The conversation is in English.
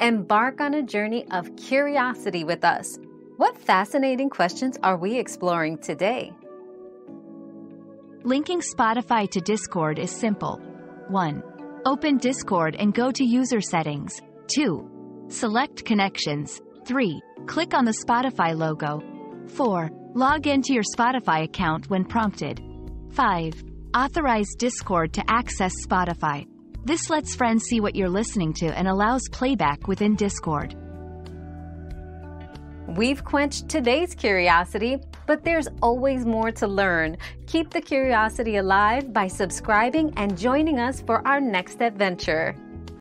Embark on a journey of curiosity with us. What fascinating questions are we exploring today? Linking Spotify to Discord is simple. 1. Open Discord and go to User Settings. 2. Select Connections. 3. Click on the Spotify logo. 4. Log into your Spotify account when prompted. 5. Authorize Discord to access Spotify. This lets friends see what you're listening to and allows playback within Discord. We've quenched today's curiosity, but there's always more to learn. Keep the curiosity alive by subscribing and joining us for our next adventure.